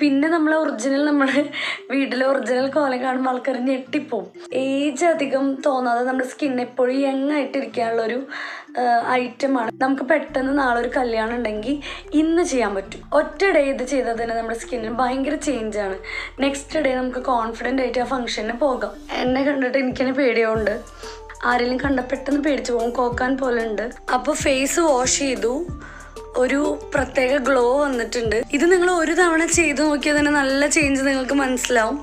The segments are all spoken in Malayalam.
പിന്നെ നമ്മൾ ഒറിജിനൽ നമ്മുടെ വീട്ടിലെ ഒറിജിനൽ കോലം കാണുമ്പോൾ ആൾക്കാർ ഞെട്ടിപ്പോവും. ഏജ് അധികം തോന്നാതെ നമ്മുടെ സ്കിൻ എപ്പോഴും യങ് ഒരു ഐറ്റമാണ് നമുക്ക് പെട്ടെന്ന് നാളെ ഒരു കല്യാണം ഉണ്ടെങ്കിൽ ഇന്ന് ചെയ്യാൻ പറ്റും. ഒറ്റ ഡേ ഇത് ചെയ്താൽ തന്നെ നമ്മുടെ സ്കിന്നിന് ഭയങ്കര ആണ്. നെക്സ്റ്റ് ഡേ നമുക്ക് കോൺഫിഡന്റ് ആയിട്ട് ആ ഫംഗ്ഷന് പോകാം. എന്നെ കണ്ടിട്ട് എനിക്കെന്നെ പേടിയുണ്ട്. ആരെങ്കിലും കണ്ട പെട്ടെന്ന് പേടിച്ചു പോകും. കോക്കാൻ പോലെ ഉണ്ട്. അപ്പോൾ ഫേസ് വാഷ് ചെയ്തു. ഒരു പ്രത്യേക ഗ്ലോ വന്നിട്ടുണ്ട്. ഇത് നിങ്ങൾ ഒരു തവണ ചെയ്തു നോക്കിയാൽ തന്നെ നല്ല ചേഞ്ച് നിങ്ങൾക്ക് മനസ്സിലാവും.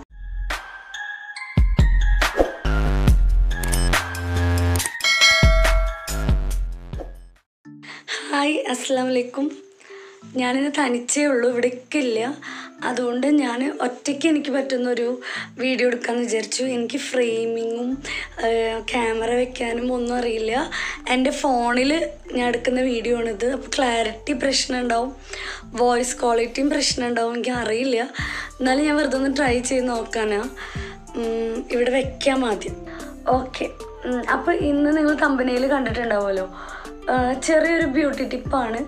ഹായ് അസ്സാം വലൈക്കും ഞാനിന്ന് തനിച്ചേ ഉള്ളൂ ഇവിടേക്ക് ഇല്ല അതുകൊണ്ട് ഞാൻ ഒറ്റയ്ക്ക് എനിക്ക് പറ്റുന്നൊരു വീഡിയോ എടുക്കാമെന്ന് വിചാരിച്ചു. എനിക്ക് ഫ്രെയിമിങ്ങും ക്യാമറ വെക്കാനും ഒന്നും അറിയില്ല. എന്റെ ഫോണിൽ ഞാൻ എടുക്കുന്ന വീഡിയോ ആണിത്. അപ്പോൾ ക്ലാരിറ്റി പ്രശ്നം ഉണ്ടാവും വോയിസ് ക്വാളിറ്റിയും പ്രശ്നം ഉണ്ടാവും എനിക്ക് അറിയില്ല. എന്നാലും ഞാൻ വെറുതെ ഒന്ന് ട്രൈ ചെയ്ത് നോക്കാനാ. ഇവിടെ വെക്കാം ആദ്യം. ഓക്കെ. അപ്പോൾ ഇന്ന് നിങ്ങൾ കമ്പനിയിൽ കണ്ടിട്ടുണ്ടാവുമല്ലോ. ചെറിയൊരു ബ്യൂട്ടി ടിപ്പാണ്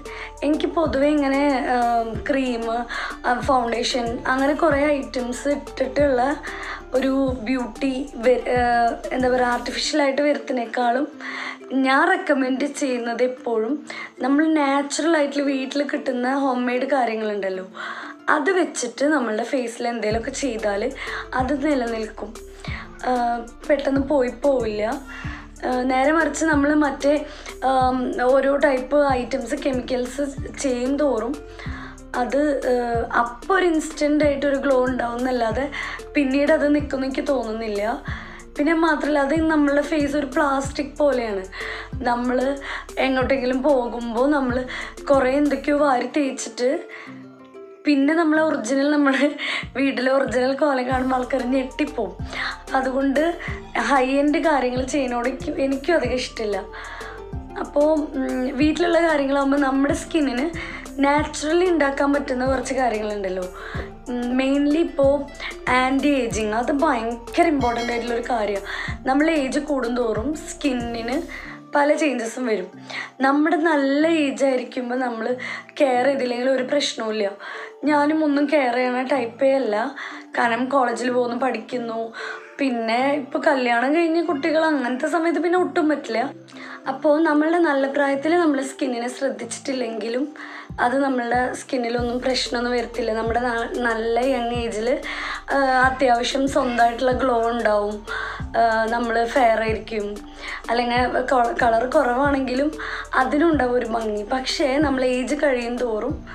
എനിക്ക് പൊതുവെ ഇങ്ങനെ ക്രീം ഫൗണ്ടേഷൻ അങ്ങനെ കുറേ ഐറ്റംസ് ഇട്ടിട്ടുള്ള ഒരു ബ്യൂട്ടി എന്താ പറയുക ആർട്ടിഫിഷ്യലായിട്ട് വരുത്തുന്നേക്കാളും ഞാൻ റെക്കമെൻഡ് ചെയ്യുന്നത് എപ്പോഴും നമ്മൾ നാച്ചുറലായിട്ട് വീട്ടിൽ കിട്ടുന്ന ഹോം മെയ്ഡ് കാര്യങ്ങളുണ്ടല്ലോ. അത് വെച്ചിട്ട് നമ്മളുടെ ഫേസിൽ എന്തെങ്കിലുമൊക്കെ ചെയ്താൽ അത് നിലനിൽക്കും. പെട്ടെന്ന് പോയി പോവില്ല. നേരെ മറിച്ച് നമ്മൾ മറ്റേ ഓരോ ടൈപ്പ് ഐറ്റംസ് കെമിക്കൽസ് ചെയ്യും തോറും അത് അപ്പോൾ ഒരു ഇൻസ്റ്റന്റ് ആയിട്ട് ഒരു ഗ്ലോ ഉണ്ടാവും എന്നല്ലാതെ പിന്നീട് അത് നിൽക്കുമെന്ന് എനിക്ക് തോന്നുന്നില്ല. പിന്നെ മാത്രമല്ല അത് നമ്മളുടെ ഫേസ് ഒരു പ്ലാസ്റ്റിക് പോലെയാണ്. നമ്മൾ എങ്ങോട്ടെങ്കിലും പോകുമ്പോൾ നമ്മൾ കുറേ എന്തൊക്കെയോ വാരി തേച്ചിട്ട് പിന്നെ നമ്മൾ ഒറിജിനൽ നമ്മുടെ വീട്ടിലെ ഒറിജിനൽ കോലം കാണുമ്പോൾ ആൾക്കാർ ഞെട്ടിപ്പോവും. അതുകൊണ്ട് ഹൈ എൻഡ് കാര്യങ്ങൾ ചെയ്യുന്നതോട് എനിക്കും അധികം ഇഷ്ടമില്ല. അപ്പോൾ വീട്ടിലുള്ള കാര്യങ്ങളാകുമ്പോൾ നമ്മുടെ സ്കിന്നിന് നാച്ചുറലി ഉണ്ടാക്കാൻ പറ്റുന്ന കുറച്ച് കാര്യങ്ങളുണ്ടല്ലോ. മെയിൻലി ഇപ്പോൾ ആന്റി ഏജിങ് അത് ഭയങ്കര ഇമ്പോർട്ടന്റ് ആയിട്ടുള്ളൊരു കാര്യമാണ് നമ്മൾ ഏജ് കൂടുന്തോറും സ്കിന്നിന് പല ചേഞ്ചസും വരും. നമ്മുടെ നല്ല ഏജ് ആയിരിക്കുമ്പോൾ നമ്മൾ കെയർ ചെയ്തില്ലെങ്കിൽ ഒരു പ്രശ്നവുമില്ല ഞാനും ഒന്നും കെയർ ചെയ്യണ ടൈപ്പേ അല്ല. കാരണം കോളേജിൽ പോകുന്നു പഠിക്കുന്നു. പിന്നെ ഇപ്പോൾ കല്യാണം കഴിഞ്ഞ കുട്ടികൾ അങ്ങനത്തെ സമയത്ത് പിന്നെ ഒട്ടും പറ്റില്ല. അപ്പോൾ നമ്മളുടെ നല്ല പ്രായത്തിൽ നമ്മൾ സ്കിന്നിനെ ശ്രദ്ധിച്ചിട്ടില്ലെങ്കിലും അത് നമ്മളുടെ സ്കിന്നിലൊന്നും പ്രശ്നമൊന്നും വരത്തില്ല. നമ്മുടെ നല്ല യങ് ഏജിൽ അത്യാവശ്യം സ്വന്തമായിട്ടുള്ള ഗ്ലോ ഉണ്ടാവും. നമ്മൾ ഫെയർ ആയിരിക്കും. അല്ലെങ്കിൽ കളർ കുറവാണെങ്കിലും അതിനുണ്ടാവും ഒരു ഭംഗി. പക്ഷേ നമ്മൾ ഏജ് കഴിയും തോറും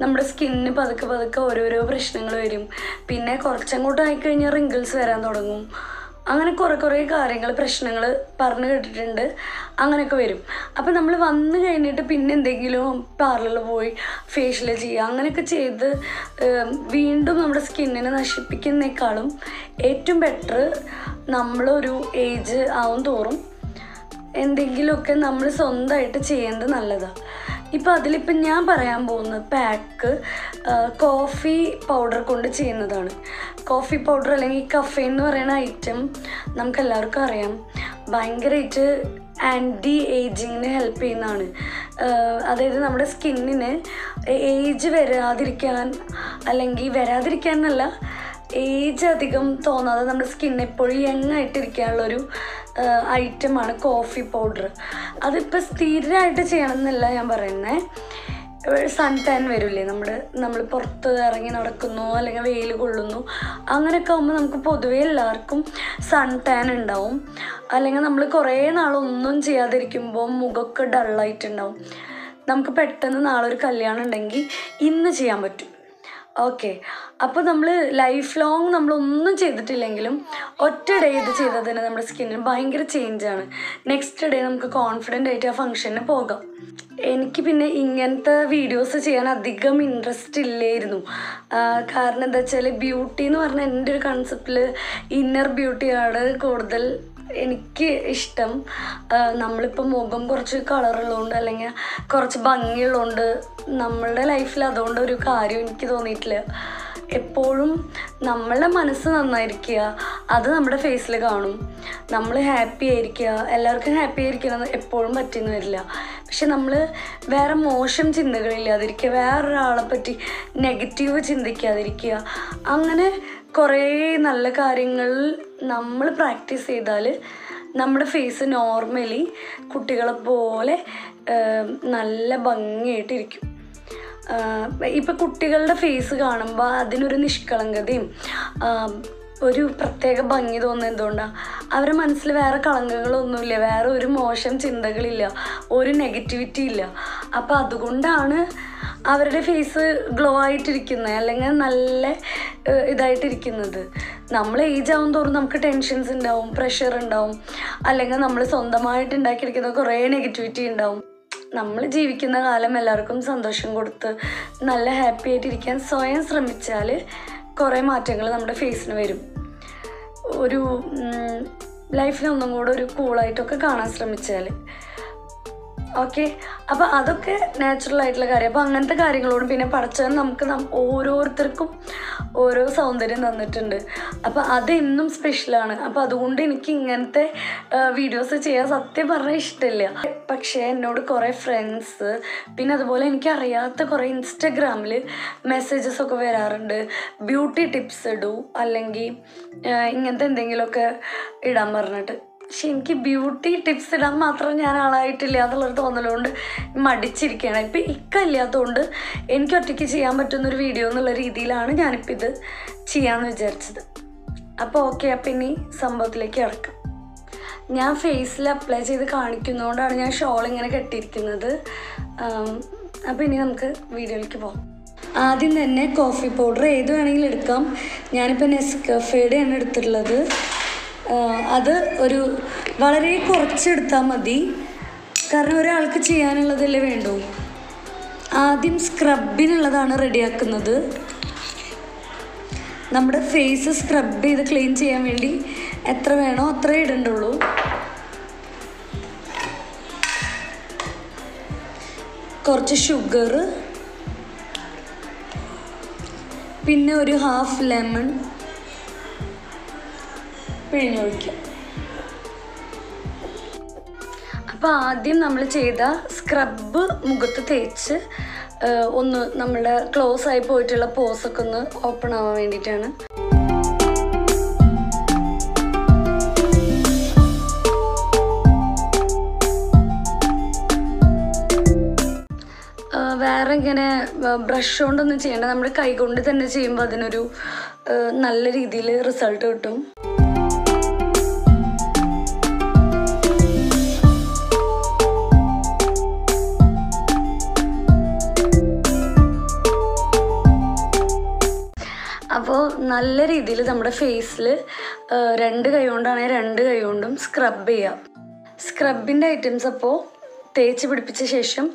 നമ്മുടെ സ്കിന്നിന് പതുക്കെ പതുക്കെ ഓരോരോ പ്രശ്നങ്ങൾ വരും. പിന്നെ കുറച്ചങ്ങോട്ട് ആയിക്കഴിഞ്ഞാൽ റിങ്കിൾസ് വരാൻ തുടങ്ങും. അങ്ങനെ കുറേ കുറേ കാര്യങ്ങൾ പ്രശ്നങ്ങൾ പറഞ്ഞു കേട്ടിട്ടുണ്ട്. അങ്ങനെയൊക്കെ വരും. അപ്പം നമ്മൾ വന്നു കഴിഞ്ഞിട്ട് പിന്നെ എന്തെങ്കിലും പാർലറിൽ പോയി ഫേഷ്യൽ ചെയ്യുക അങ്ങനെയൊക്കെ ചെയ്ത് വീണ്ടും നമ്മുടെ സ്കിന്നിനെ നശിപ്പിക്കുന്നേക്കാളും ഏറ്റവും ബെറ്റർ നമ്മളൊരു ഏജ് ആവും തോറും എന്തെങ്കിലുമൊക്കെ നമ്മൾ സ്വന്തമായിട്ട് ചെയ്യുന്നത് നല്ലതാണ് ഇപ്പം അതിലിപ്പം ഞാൻ പറയാൻ പോകുന്ന പാക്ക് കോഫി പൗഡർ കൊണ്ട് ചെയ്യുന്നതാണ്. കോഫി പൗഡർ അല്ലെങ്കിൽ കഫേ എന്ന് പറയുന്ന ഐറ്റം നമുക്ക് എല്ലാവർക്കും അറിയാം. ഭയങ്കരമായിട്ട് ആന്റി ഏജിങ്ങിന് ഹെൽപ്പ് ചെയ്യുന്നതാണ് അതായത് നമ്മുടെ സ്കിന്നിന് ഏജ് വരാതിരിക്കാൻ അല്ലെങ്കിൽ വരാതിരിക്കാൻ എന്നല്ല ഏജ് അധികം തോന്നാതെ നമ്മുടെ സ്കിൻ എപ്പോഴും യങ് ആയിട്ടിരിക്കാനുള്ളൊരു ഐറ്റമാണ് കോഫി പൗഡർ. അതിപ്പോൾ സ്ഥിരമായിട്ട് ചെയ്യണം എന്നല്ല ഞാൻ പറയുന്നത് സൺ ടാൻ വരില്ലേ നമ്മൾ നമ്മൾ പുറത്ത് ഇറങ്ങി നടക്കുന്നു അല്ലെങ്കിൽ വെയിൽ കൊള്ളുന്നു. അങ്ങനെയൊക്കെ ആകുമ്പോൾ നമുക്ക് പൊതുവേ എല്ലാവർക്കും സൺ ടാൻ ഉണ്ടാവും. അല്ലെങ്കിൽ നമ്മൾ കുറേ നാളൊന്നും ചെയ്യാതിരിക്കുമ്പോൾ മുഖമൊക്കെ ഡള്ളായിട്ടുണ്ടാവും നമുക്ക് പെട്ടെന്ന് നാളെ ഒരു കല്യാണം ഉണ്ടെങ്കിൽ ഇന്ന് ചെയ്യാൻ പറ്റും. ഓക്കെ. അപ്പോൾ നമ്മൾ ലൈഫ് ലോങ് നമ്മളൊന്നും ചെയ്തിട്ടില്ലെങ്കിലും ഒറ്റ ഡേ ഇത് ചെയ്താൽ തന്നെ നമ്മുടെ സ്കിന്നിന് ഭയങ്കര ആണ്. നെക്സ്റ്റ് ഡേ നമുക്ക് കോൺഫിഡന്റ് ആയിട്ട് ആ ഫംഗ്ഷന് പോകാം. എനിക്ക് പിന്നെ ഇങ്ങനത്തെ വീഡിയോസ് ചെയ്യാൻ അധികം ഇൻട്രസ്റ്റ് ഇല്ലായിരുന്നു. കാരണം എന്താ വെച്ചാൽ ബ്യൂട്ടി എന്ന് പറഞ്ഞാൽ എന്റെ ഒരു കൺസെപ്റ്റിൽ ഇന്നർ ബ്യൂട്ടിയാണ് കൂടുതൽ എനിക്ക് ഇഷ്ടം നമ്മളിപ്പോൾ മുഖം കുറച്ച് കളറുള്ളതുകൊണ്ട് അല്ലെങ്കിൽ കുറച്ച് ഭംഗിയുള്ളതുകൊണ്ട് നമ്മളുടെ ലൈഫിൽ അതുകൊണ്ട് ഒരു കാര്യം എനിക്ക് തോന്നിയിട്ടില്ല. എപ്പോഴും നമ്മളുടെ മനസ്സ് നന്നായിരിക്കുക അത് നമ്മുടെ ഫേസിൽ കാണും. നമ്മൾ ഹാപ്പി ആയിരിക്കുക എല്ലാവർക്കും ഹാപ്പി ആയിരിക്കണം എപ്പോഴും പറ്റിയെന്ന് വരില്ല. പക്ഷെ നമ്മൾ വേറെ മോശം ചിന്തകളില്ലാതിരിക്കുക വേറൊരാളെ പറ്റി നെഗറ്റീവ് ചിന്തിക്കാതിരിക്കുക അങ്ങനെ കുറേ നല്ല കാര്യങ്ങൾ നമ്മൾ പ്രാക്ടീസ് ചെയ്താൽ നമ്മുടെ ഫേസ് നോർമലി കുട്ടികളെ പോലെ നല്ല ഭംഗിയായിട്ടിരിക്കും ഇപ്പം കുട്ടികളുടെ ഫേസ് കാണുമ്പോൾ അതിനൊരു നിഷ്കളങ്കതയും ഒരു പ്രത്യേക ഭംഗി തോന്നുന്നത് എന്തുകൊണ്ടാണ് അവരുടെ മനസ്സിൽ വേറെ കളങ്കങ്ങളൊന്നുമില്ല വേറെ ഒരു മോശം ചിന്തകളില്ല ഒരു നെഗറ്റിവിറ്റി ഇല്ല. അപ്പോൾ അതുകൊണ്ടാണ് അവരുടെ ഫേസ് ഗ്ലോ ആയിട്ടിരിക്കുന്നത് അല്ലെങ്കിൽ നല്ല ഇതായിട്ടിരിക്കുന്നത്. നമ്മൾ ഏജ് ആവും തോറും നമുക്ക് ടെൻഷൻസ് ഉണ്ടാവും പ്രഷർ ഉണ്ടാവും അല്ലെങ്കിൽ നമ്മൾ സ്വന്തമായിട്ട് ഉണ്ടാക്കിയിരിക്കുന്ന കുറേ നെഗറ്റിവിറ്റി ഉണ്ടാവും. നമ്മൾ ജീവിക്കുന്ന കാലം എല്ലാവർക്കും സന്തോഷം കൊടുത്ത് നല്ല ഹാപ്പി ആയിട്ടിരിക്കാൻ സ്വയം ശ്രമിച്ചാൽ കുറേ മാറ്റങ്ങൾ നമ്മുടെ ഫേസിന് വരും. ഒരു ലൈഫിനെ ഒന്നും കൂടെ ഒരു കൂളായിട്ടൊക്കെ കാണാൻ ശ്രമിച്ചാൽ ഓക്കെ. അപ്പോൾ അതൊക്കെ നാച്ചുറൽ ആയിട്ടുള്ള കാര്യം. അപ്പോൾ അങ്ങനത്തെ കാര്യങ്ങളോടും പിന്നെ പഠിച്ചത് നമുക്ക് ഓരോരുത്തർക്കും ഓരോ സൗന്ദര്യം തന്നിട്ടുണ്ട്. അപ്പോൾ അതെന്നും സ്പെഷ്യലാണ് അപ്പോൾ അതുകൊണ്ട് എനിക്ക് ഇങ്ങനത്തെ വീഡിയോസ് ചെയ്യാൻ സത്യം പറഞ്ഞാൽ ഇഷ്ടമില്ല. പക്ഷേ എന്നോട് കുറേ ഫ്രണ്ട്സ് പിന്നെ അതുപോലെ എനിക്കറിയാത്ത കുറേ ഇൻസ്റ്റഗ്രാമിൽ മെസ്സേജസ് ഒക്കെ വരാറുണ്ട്. ബ്യൂട്ടി ടിപ്സ് ഇടൂ അല്ലെങ്കിൽ ഇങ്ങനത്തെ എന്തെങ്കിലുമൊക്കെ ഇടാൻ പറഞ്ഞിട്ട്. പക്ഷെ എനിക്ക് ബ്യൂട്ടി ടിപ്സ് ഇടാൻ മാത്രം ഞാൻ ആളായിട്ടില്ല എന്നുള്ളൊരു തോന്നലുകൊണ്ട് മടിച്ചിരിക്കുകയാണ്. ഇപ്പം ഇക്ക ഇല്ലാത്തതുകൊണ്ട് എനിക്ക് ഒറ്റയ്ക്ക് ചെയ്യാൻ പറ്റുന്നൊരു വീഡിയോ എന്നുള്ള രീതിയിലാണ് ഞാനിപ്പോൾ ഇത് ചെയ്യാമെന്ന് വിചാരിച്ചത്. അപ്പോൾ ഓക്കെ അപ്പം ഇനി സംഭവത്തിലേക്ക് ഇറക്കാം ഞാൻ ഫേസിൽ അപ്ലൈ ചെയ്ത് കാണിക്കുന്നതുകൊണ്ടാണ് ഞാൻ ഷോൾ ഇങ്ങനെ കെട്ടിയിരിക്കുന്നത്. അപ്പോൾ ഇനി നമുക്ക് വീഡിയോയിലേക്ക് പോകാം. ആദ്യം തന്നെ കോഫി പൗഡർ ഏത് വേണമെങ്കിലും എടുക്കാം. ഞാനിപ്പോൾ നെസ്കഫേയുടെയാണ് എടുത്തിട്ടുള്ളത്. അത് ഒരു വളരെ കുറച്ചെടുത്താൽ മതി. കാരണം ഒരാൾക്ക് ചെയ്യാനുള്ളതല്ലേ വേണ്ടൂ? ആദ്യം സ്ക്രബിനുള്ളതാണ് റെഡിയാക്കുന്നത്. നമ്മുടെ ഫേസ് സ്ക്രബ് ചെയ്ത് ക്ലീൻ ചെയ്യാൻ വേണ്ടി എത്ര വേണോ അത്രേ ഇടണ്ടുള്ളൂ. കുറച്ച് ഷുഗർ പിന്നെ ഒരു ഹാഫ് ലെമൺ പിഴിഞ്ഞൊഴിക്കാം അപ്പോൾ ആദ്യം നമ്മൾ ചെയ്ത സ്ക്രബ് മുഖത്ത് തേച്ച് ഒന്ന് നമ്മുടെ ക്ലോസ് ആയി പോയിട്ടുള്ള പോസൊക്കെ ഒന്ന് ഓപ്പൺ ആവാൻ വേണ്ടിയിട്ടാണ്. വേറെ ഇങ്ങനെ ബ്രഷ് കൊണ്ടൊന്നും ചെയ്യേണ്ട. നമ്മുടെ കൈ കൊണ്ട് തന്നെ ചെയ്യുമ്പോൾ അതിനൊരു നല്ല രീതിയിൽ റിസൾട്ട് കിട്ടും. നല്ല രീതിയിൽ നമ്മുടെ ഫേസിൽ രണ്ട് കൈ കൊണ്ടാണെങ്കിൽ രണ്ട് കൈ കൊണ്ടും സ്ക്രബ് ചെയ്യാം. സ്ക്രബിന്റെ ഐറ്റംസ് അപ്പോൾ തേച്ച് പിടിപ്പിച്ച ശേഷം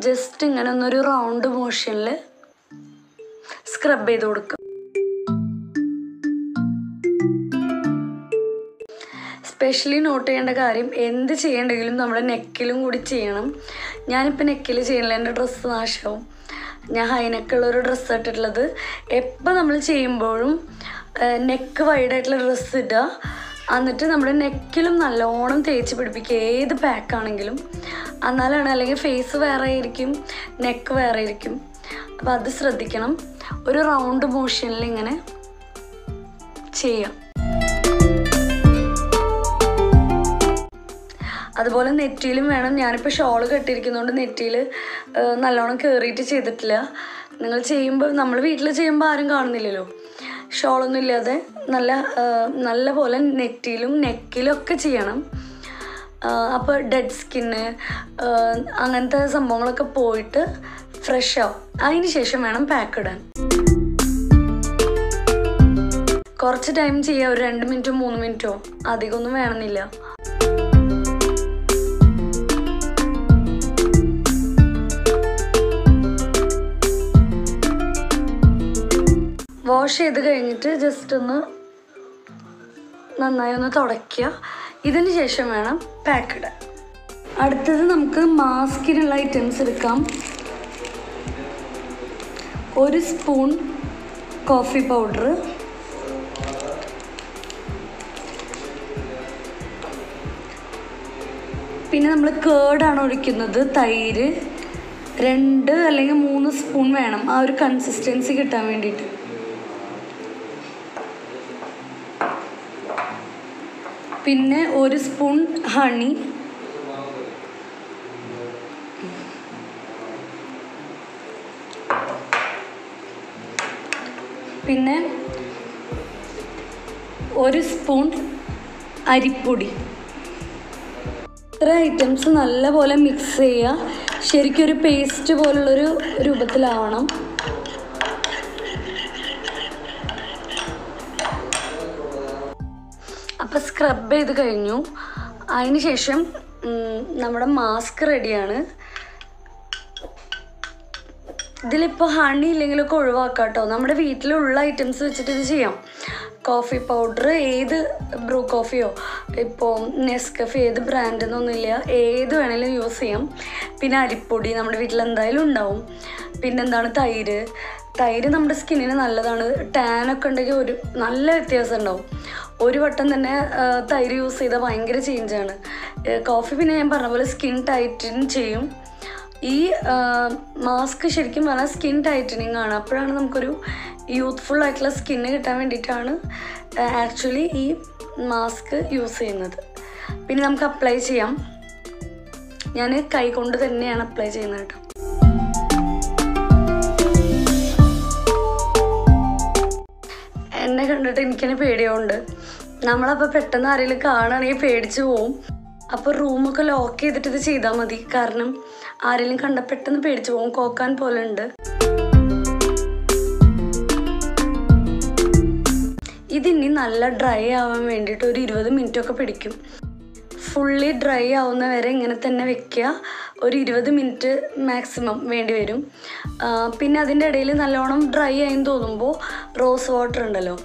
ജസ്റ്റ് ഇങ്ങനെ ഒന്നൊരു റൗണ്ട് മോഷനിൽ സ്ക്രബ് ചെയ്ത് കൊടുക്കും. സ്പെഷ്യലി നോട്ട് ചെയ്യേണ്ട കാര്യം എന്ത് ചെയ്യേണ്ടെങ്കിലും നമ്മുടെ നെക്കിലും കൂടി ചെയ്യണം. ഞാനിപ്പോൾ നെക്കിൽ ചെയ്യണില്ല എന്റെ ഡ്രസ്സ് നാശമാവും ഞാൻ ഹൈനക്കുള്ള ഒരു ഡ്രസ്സ് ഇട്ടിട്ടുള്ളത്. എപ്പോൾ നമ്മൾ ചെയ്യുമ്പോഴും നെക്ക് വൈഡായിട്ടുള്ള ഡ്രസ്സ് ഇടുക എന്നിട്ട് നമ്മുടെ നെക്കിലും നല്ലോണം തേച്ച് പിടിപ്പിക്കുക. ഏത് പാക്കാണെങ്കിലും എന്നാലാണ് അല്ലെങ്കിൽ ഫേസ് വേറെ ആയിരിക്കും നെക്ക് വേറെ ആയിരിക്കും. അപ്പോൾ അത് ശ്രദ്ധിക്കണം. ഒരു റൗണ്ട് മോഷനിൽ ഇങ്ങനെ ചെയ്യാം. അതുപോലെ നെറ്റിയിലും വേണം. ഞാനിപ്പോൾ ഷോൾ കെട്ടിയിരിക്കുന്നതുകൊണ്ട് നെറ്റിയിൽ നല്ലോണം കയറിയിട്ട് ചെയ്തിട്ടില്ല. നിങ്ങൾ ചെയ്യുമ്പോൾ നമ്മൾ വീട്ടിൽ ചെയ്യുമ്പോൾ ആരും കാണുന്നില്ലല്ലോ. ഷോളൊന്നും ഇല്ലാതെ നല്ല നല്ല പോലെ നെറ്റിയിലും നെക്കിലും ഒക്കെ ചെയ്യണം അപ്പോൾ ഡെഡ് സ്കിന്ന് അങ്ങനത്തെ സംഭവങ്ങളൊക്കെ പോയിട്ട് ഫ്രഷ് ആവും. അതിന് ശേഷം വേണം പാക്ക് ഇടാൻ. കുറച്ച് ടൈം ചെയ്യുക ഒരു രണ്ട് മിനിറ്റോ മൂന്ന് മിനിറ്റോ. അധികമൊന്നും വേണമെന്നില്ല. വാഷ് ചെയ്ത് കഴിഞ്ഞിട്ട് ജസ്റ്റ് ഒന്ന് നന്നായി ഒന്ന് തുടയ്ക്കുക. ഇതിന് ശേഷം വേണം പാക്ക് ഇടാൻ. അടുത്തത് നമുക്ക് മാസ്കിനുള്ള ഐറ്റംസ് എടുക്കാം. ഒരു സ്പൂൺ കോഫി പൗഡർ പിന്നെ നമ്മൾ കേർഡാണ് ഒഴിക്കുന്നത് തൈര്. രണ്ട് അല്ലെങ്കിൽ മൂന്ന് സ്പൂൺ വേണം. ആ ഒരു കൺസിസ്റ്റൻസി കിട്ടാൻ വേണ്ടിയിട്ട്. പിന്നെ ഒരു സ്പൂൺ ഹണി. പിന്നെ ഒരു സ്പൂൺ അരിപ്പൊടി. ഇത്ര ഐറ്റംസ് നല്ലപോലെ മിക്സ് ചെയ്യുക. ശരിക്കും ഒരു പേസ്റ്റ് പോലുള്ളൊരു രൂപത്തിലാവണം. സ്ക്രബ് ചെയ്ത് കഴിഞ്ഞു. അതിന് ശേഷം നമ്മുടെ മാസ്ക് റെഡിയാണ് ഇതിലിപ്പോൾ ഹണി ഇല്ലെങ്കിലൊക്കെ ഒഴിവാക്കാം കേട്ടോ നമ്മുടെ വീട്ടിലുള്ള ഐറ്റംസ് വെച്ചിട്ട് ഇത് ചെയ്യാം. കോഫി പൗഡർ ഏത് ബ്രൂ കോഫിയോ ഇപ്പോൾ നെസ്കഫി ഏത് ബ്രാൻഡ് എന്നൊന്നുമില്ല ഏത് വേണേലും യൂസ് ചെയ്യാം. പിന്നെ അരിപ്പൊടി നമ്മുടെ വീട്ടിൽ എന്തായാലും ഉണ്ടാവും. പിന്നെന്താണ് തൈര്? തൈര് നമ്മുടെ സ്കിന്നിന് നല്ലതാണ്. ടാനൊക്കെ ഉണ്ടെങ്കിൽ ഒരു നല്ല വ്യത്യാസം ഉണ്ടാവും. ഒരു വട്ടം തന്നെ തൈര് യൂസ് ചെയ്താൽ ഭയങ്കര ചേഞ്ചാണ് കോഫി പിന്നെ ഞാൻ പറഞ്ഞ പോലെ സ്കിൻ ടൈറ്റൻ ചെയ്യും. ഈ മാസ്ക് ശരിക്കും പറഞ്ഞാൽ സ്കിൻ ടൈറ്റനിങ് ആണ്. അപ്പോഴാണ് നമുക്കൊരു യൂത്ത്ഫുൾ ആയിട്ടുള്ള സ്കിന്ന് കിട്ടാൻ വേണ്ടിയിട്ടാണ് ആക്ച്വലി ഈ മാസ്ക് യൂസ് ചെയ്യുന്നത്. പിന്നെ നമുക്ക് അപ്ലൈ ചെയ്യാം. ഞാൻ കൈ കൊണ്ട് തന്നെയാണ് അപ്ലൈ ചെയ്യുന്നത് കേട്ടോ. എന്നെ കണ്ടിട്ട് എനിക്കെന്നെ പേടിയുണ്ട് നമ്മളപ്പോൾ പെട്ടെന്ന് ആരെങ്കിലും കാണുകയാണെങ്കിൽ പേടിച്ചു പോവും. അപ്പോൾ റൂമൊക്കെ ലോക്ക് ചെയ്തിട്ട് ഇത് ചെയ്താൽ മതി. കാരണം ആരെങ്കിലും കണ്ട പെട്ടെന്ന് പേടിച്ചു പോകും കോക്കാൻ പോലെ ഉണ്ട് ഇതിനി നല്ല ഡ്രൈ ആവാൻ വേണ്ടിയിട്ട് ഒരു ഇരുപത് മിനിറ്റ് ഒക്കെ പിടിക്കും. ഫുള്ളി ഡ്രൈ ആവുന്ന വരെ ഇങ്ങനെ തന്നെ വെക്കുക. ഒരു ഇരുപത് മിനിറ്റ് മാക്സിമം വേണ്ടി വരും. പിന്നെ അതിന്റെ ഇടയിൽ നല്ലോണം ഡ്രൈ ആയി തോന്നുമ്പോൾ റോസ് വാട്ടർ ഉണ്ടല്ലോ.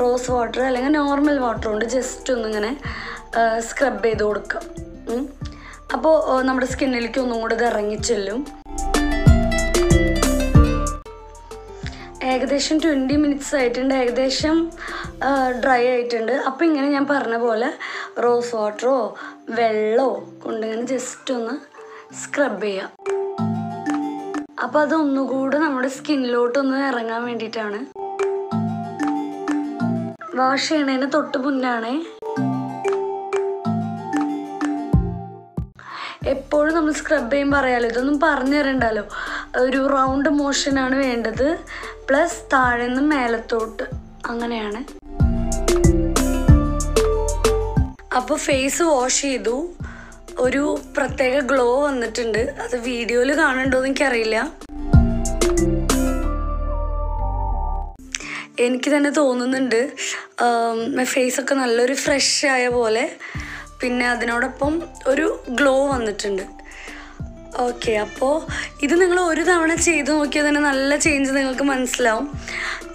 റോസ് വാട്ടർ അല്ലെങ്കിൽ നോർമൽ വാട്ടർ കൊണ്ട് ജസ്റ്റ് ഒന്നിങ്ങനെ സ്ക്രബ് ചെയ്ത് കൊടുക്കുക. അപ്പോൾ നമ്മുടെ സ്കിന്നിലേക്ക് ഒന്നും കൂടെ ഇത് ഇറങ്ങിച്ചെല്ലും ഏകദേശം ട്വന്റി മിനിറ്റ്സ് ആയിട്ടുണ്ട്. ഏകദേശം ഡ്രൈ ആയിട്ടുണ്ട്. അപ്പോൾ ഇങ്ങനെ ഞാൻ പറഞ്ഞ പോലെ റോസ് വാട്ടറോ വെള്ളമോ കൊണ്ടിങ്ങനെ ജസ്റ്റ് ഒന്ന് സ്ക്രബ് ചെയ്യാം. അപ്പോൾ അതൊന്നുകൂടെ നമ്മുടെ സ്കിന്നിലോട്ടൊന്ന് ഇറങ്ങാൻ വേണ്ടിയിട്ടാണ്. വാഷ് ചെയ്യണതിന് തൊട്ട് മുന്നാണേ. എപ്പോഴും നമ്മൾ സ്ക്രബ് ചെയ്യുമ്പോൾ അറിയാലോ ഇതൊന്നും പറഞ്ഞു തരണ്ടല്ലോ. ഒരു റൗണ്ട് മോഷനാണ് വേണ്ടത്. പ്ലസ് താഴെ നിന്ന് മേലത്തോട്ട്. അങ്ങനെയാണ്. അപ്പോൾ ഫേസ് വാഷ് ചെയ്തു. ഒരു പ്രത്യേക ഗ്ലോ വന്നിട്ടുണ്ട്. അത് വീഡിയോയിൽ കാണുന്നുണ്ടോ എന്ന് എനിക്കറിയില്ല. എനിക്ക് തന്നെ തോന്നുന്നുണ്ട്. ഫേസൊക്കെ നല്ലൊരു ഫ്രഷ് ആയ പോലെ. പിന്നെ അതിനോടൊപ്പം ഒരു ഗ്ലോ വന്നിട്ടുണ്ട്. ഓക്കെ അപ്പോൾ ഇത് നിങ്ങൾ ഒരു തവണ ചെയ്ത് നോക്കിയാൽ തന്നെ നല്ല ചേഞ്ച് നിങ്ങൾക്ക് മനസ്സിലാവും.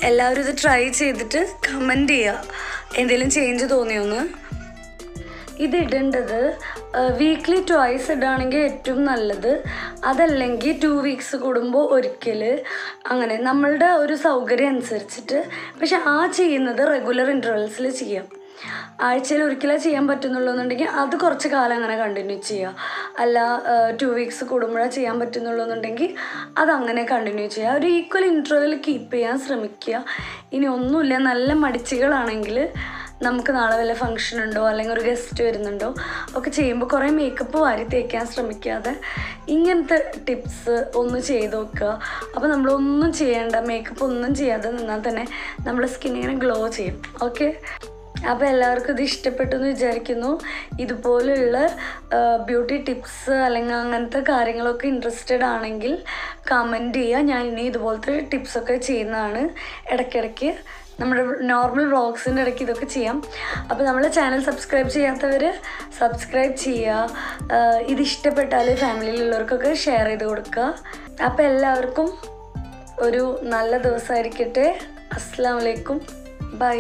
എല്ലാവരും ഇത് ട്രൈ ചെയ്തിട്ട് കമന്റ് ചെയ്യുക എന്തെങ്കിലും ചേഞ്ച് തോന്നിയൊന്ന് ഇത് വീക്ക്ലി ട്വൈസ് ഇടുകയാണെങ്കിൽ ഏറ്റവും നല്ലത്. അതല്ലെങ്കിൽ ടു വീക്സ് കൂടുമ്പോൾ ഒരിക്കൽ അങ്ങനെ നമ്മളുടെ ഒരു സൗകര്യം അനുസരിച്ചിട്ട്. പക്ഷെ ആ ചെയ്യുന്നത് റെഗുലർ ഇന്റർവെൽസിൽ ചെയ്യാം. ആഴ്ചയിൽ ഒരിക്കലേ ചെയ്യാൻ പറ്റുന്നുള്ളൂ എന്നുണ്ടെങ്കിൽ അത് കുറച്ച് കാലം അങ്ങനെ കണ്ടിന്യൂ ചെയ്യുക. അല്ല ടു വീക്സ് കൂടുമ്പോഴേ ചെയ്യാൻ പറ്റുന്നുള്ളൂ എന്നുണ്ടെങ്കിൽ അതങ്ങനെ കണ്ടിന്യൂ ചെയ്യുക. ഒരു ഈക്വൽ ഇന്റർവെൽ കീപ്പ് ചെയ്യാൻ ശ്രമിക്കുക. ഇനി ഒന്നുമില്ല നല്ല മടിച്ചുകളാണെങ്കിൽ നമുക്ക് നാളെ വല്ല ഫംഗ്ഷൻ ഉണ്ടോ അല്ലെങ്കിൽ ഒരു ഗസ്റ്റ് വരുന്നുണ്ടോ ഒക്കെ ചെയ്യുമ്പോൾ കുറേ മേക്കപ്പ് വാരി തേക്കാൻ ശ്രമിക്കാതെ ഇങ്ങനത്തെ ടിപ്സ് ഒന്ന് ചെയ്ത് നോക്കുക. അപ്പോൾ നമ്മളൊന്നും ചെയ്യേണ്ട മേക്കപ്പ് ഒന്നും ചെയ്യാതെ നിന്നാൽ തന്നെ നമ്മുടെ സ്കിൻ ഇങ്ങനെ ഗ്ലോ ചെയ്യും. ഓക്കെ അപ്പോൾ എല്ലാവർക്കും ഇത് ഇഷ്ടപ്പെട്ടു എന്ന് വിചാരിക്കുന്നു ഇതുപോലെയുള്ള ബ്യൂട്ടി ടിപ്സ് അല്ലെങ്കിൽ അങ്ങനത്തെ കാര്യങ്ങളൊക്കെ ഇൻട്രസ്റ്റഡ് ആണെങ്കിൽ കമന്റ് ചെയ്യുക ഞാൻ ഇനി ഇതുപോലത്തെ ടിപ്സൊക്കെ ചെയ്യുന്നതാണ്. ഇടയ്ക്കിടയ്ക്ക് നമ്മുടെ നോർമൽ വ്ളോഗ്സിന്റെ ഇടയ്ക്ക് ഇതൊക്കെ ചെയ്യാം. അപ്പോൾ നമ്മളെ ചാനൽ സബ്സ്ക്രൈബ് ചെയ്യാത്തവർ സബ്സ്ക്രൈബ് ചെയ്യുക ഇത് ഇഷ്ടപ്പെട്ടാൽ ഫാമിലിയിലുള്ളവർക്കൊക്കെ ഷെയർ ചെയ്ത് കൊടുക്കുക. അപ്പോൾ എല്ലാവർക്കും ഒരു നല്ല ദിവസമായിരിക്കട്ടെ. അസ്സാം വലൈക്കും ബൈ.